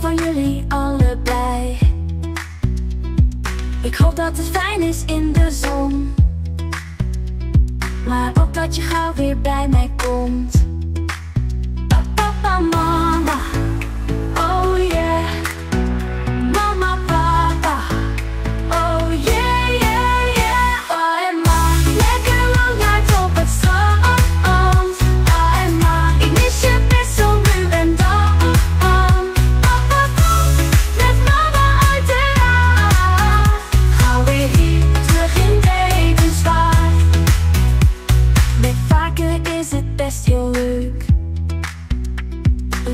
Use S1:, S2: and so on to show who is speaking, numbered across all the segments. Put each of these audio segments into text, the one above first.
S1: van jullie allebei. Ik hoop dat het fijn is in de zon. Maar ook dat je gauw weer bij mij komt.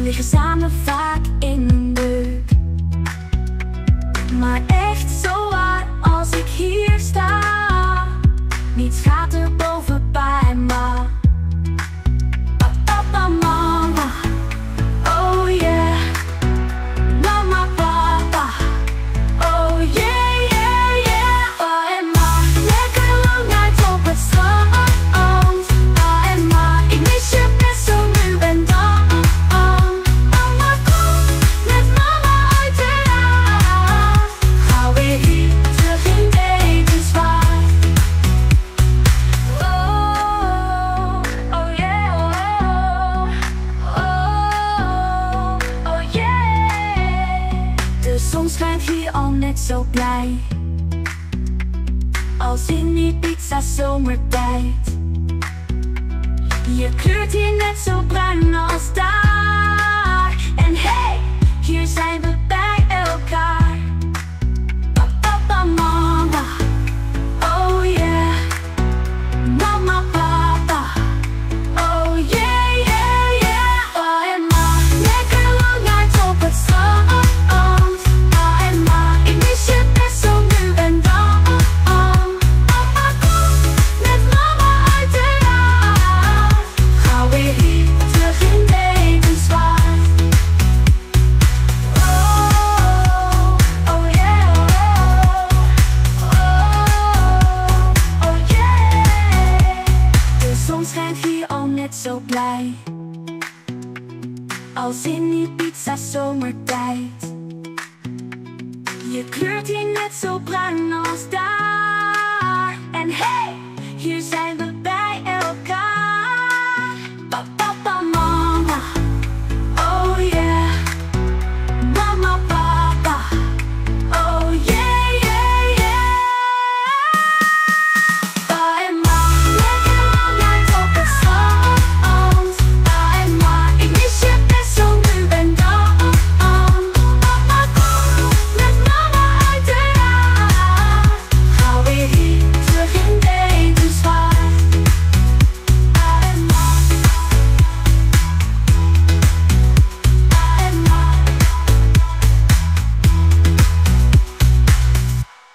S1: liggen samen vaak in de deuk. Maar echt zo waar als ik hier sta, niets gaat er boven. net zo blij. Als in die pizza zomertijd. Je kleurt hier net zo bruin als daar. En hey, hier zijn we als in die pizza zomertijd. Je kleurt hier net zo bruin als daar. En hey, hier zijn we.